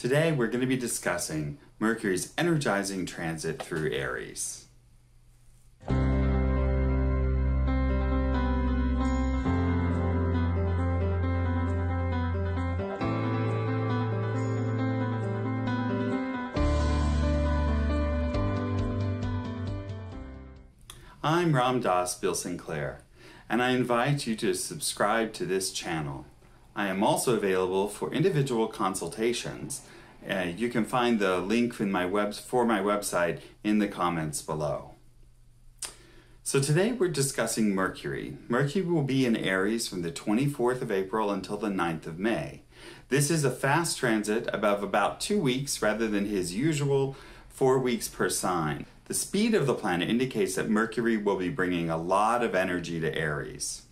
Today we're going to be discussing Mercury's energizing transit through Aries. I'm Ramdas Bill Sinclair, and I invite you to subscribe to this channel. I am also available for individual consultations. Uh, you can find the link in my web for my website in the comments below. So today we're discussing Mercury. Mercury will be in Aries from the 24th of April until the 9th of May. This is a fast transit of about two weeks rather than his usual four weeks per sign. The speed of the planet indicates that Mercury will be bringing a lot of energy to Aries.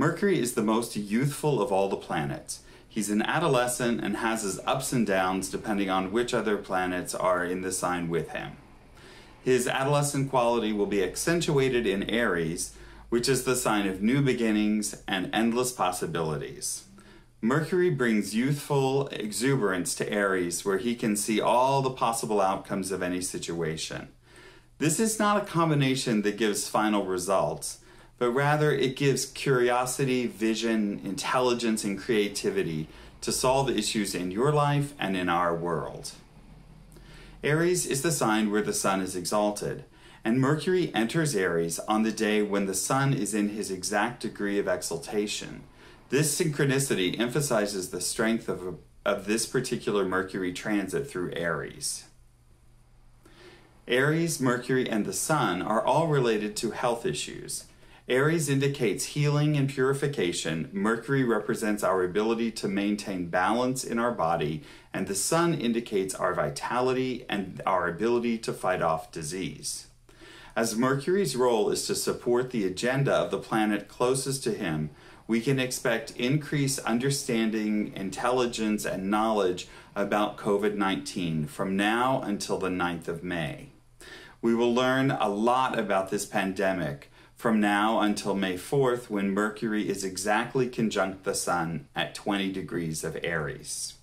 Mercury is the most youthful of all the planets. He's an adolescent and has his ups and downs depending on which other planets are in the sign with him. His adolescent quality will be accentuated in Aries, which is the sign of new beginnings and endless possibilities. Mercury brings youthful exuberance to Aries, where he can see all the possible outcomes of any situation. This is not a combination that gives final results, but rather it gives curiosity, vision, intelligence, and creativity to solve issues in your life and in our world. Aries is the sign where the sun is exalted, and Mercury enters Aries on the day when the sun is in his exact degree of exaltation. This synchronicity emphasizes the strength of, of this particular Mercury transit through Aries. Aries, Mercury, and the Sun are all related to health issues. Aries indicates healing and purification, Mercury represents our ability to maintain balance in our body, and the Sun indicates our vitality and our ability to fight off disease. As Mercury's role is to support the agenda of the planet closest to him, we can expect increased understanding, intelligence, and knowledge about COVID 19 from now until the 9th of May. We will learn a lot about this pandemic from now until May 4th when Mercury is exactly conjunct the Sun at 20 degrees of Aries.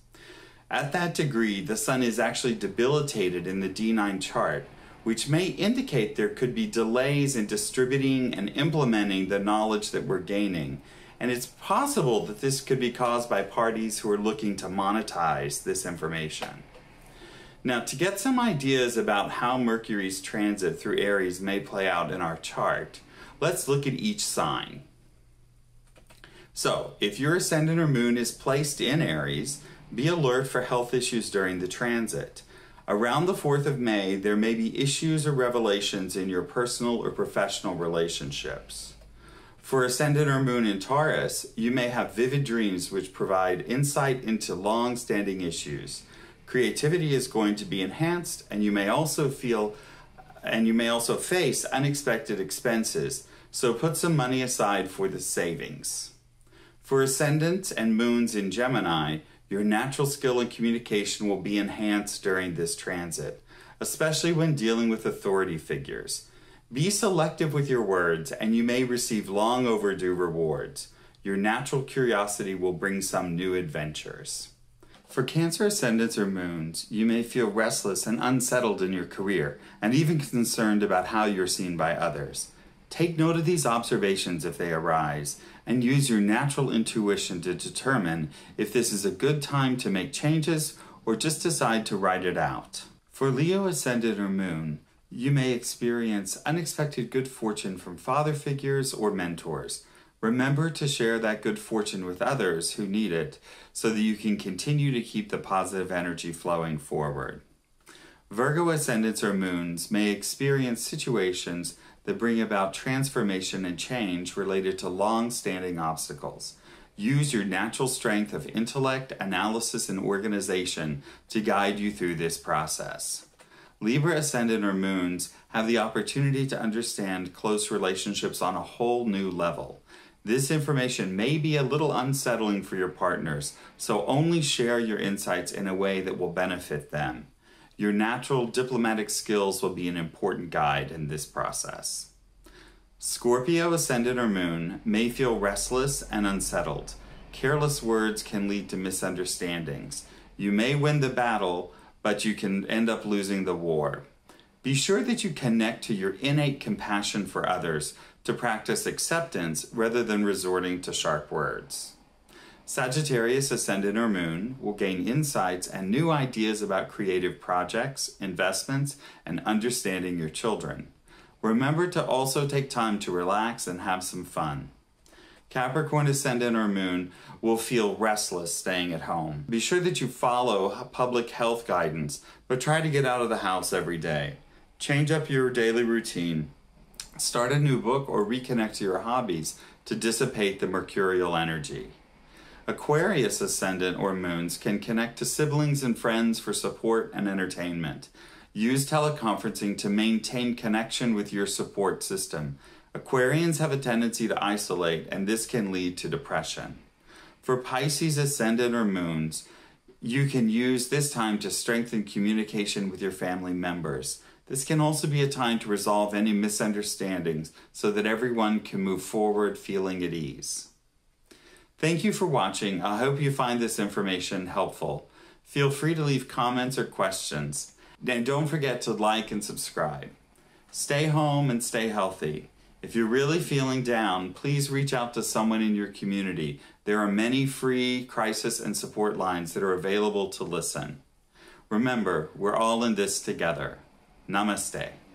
At that degree, the Sun is actually debilitated in the D9 chart, which may indicate there could be delays in distributing and implementing the knowledge that we're gaining. And it's possible that this could be caused by parties who are looking to monetize this information. Now, to get some ideas about how Mercury's transit through Aries may play out in our chart, let's look at each sign. So, if your ascendant or moon is placed in Aries, be alert for health issues during the transit. Around the 4th of May, there may be issues or revelations in your personal or professional relationships. For ascendant or moon in Taurus, you may have vivid dreams which provide insight into long standing issues creativity is going to be enhanced and you may also feel and you may also face unexpected expenses. So put some money aside for the savings. For ascendants and moons in gemini your natural skill in communication will be enhanced during this transit especially when dealing with authority figures. Be selective with your words and you may receive long overdue rewards. Your natural curiosity will bring some new adventures for Cancer ascendants or moons, you may feel restless and unsettled in your career, and even concerned about how you're seen by others. Take note of these observations if they arise, and use your natural intuition to determine if this is a good time to make changes or just decide to write it out. For Leo ascendant or moon, you may experience unexpected good fortune from father figures or mentors. Remember to share that good fortune with others who need it so that you can continue to keep the positive energy flowing forward. Virgo ascendants or moons may experience situations that bring about transformation and change related to long standing obstacles. Use your natural strength of intellect, analysis, and organization to guide you through this process. Libra ascendant or moons have the opportunity to understand close relationships on a whole new level. This information may be a little unsettling for your partners, so only share your insights in a way that will benefit them. Your natural diplomatic skills will be an important guide in this process. Scorpio ascendant or moon may feel restless and unsettled. Careless words can lead to misunderstandings. You may win the battle, but you can end up losing the war. Be sure that you connect to your innate compassion for others to practice acceptance rather than resorting to sharp words. Sagittarius Ascendant or Moon will gain insights and new ideas about creative projects, investments, and understanding your children. Remember to also take time to relax and have some fun. Capricorn Ascendant or Moon will feel restless staying at home. Be sure that you follow public health guidance, but try to get out of the house every day. Change up your daily routine. Start a new book or reconnect to your hobbies to dissipate the mercurial energy. Aquarius ascendant or moons can connect to siblings and friends for support and entertainment. Use teleconferencing to maintain connection with your support system. Aquarians have a tendency to isolate, and this can lead to depression. For Pisces ascendant or moons, you can use this time to strengthen communication with your family members. This can also be a time to resolve any misunderstandings so that everyone can move forward feeling at ease. Thank you for watching. I hope you find this information helpful. Feel free to leave comments or questions. And don't forget to like and subscribe. Stay home and stay healthy. If you're really feeling down, please reach out to someone in your community. There are many free crisis and support lines that are available to listen. Remember, we're all in this together. Namaste.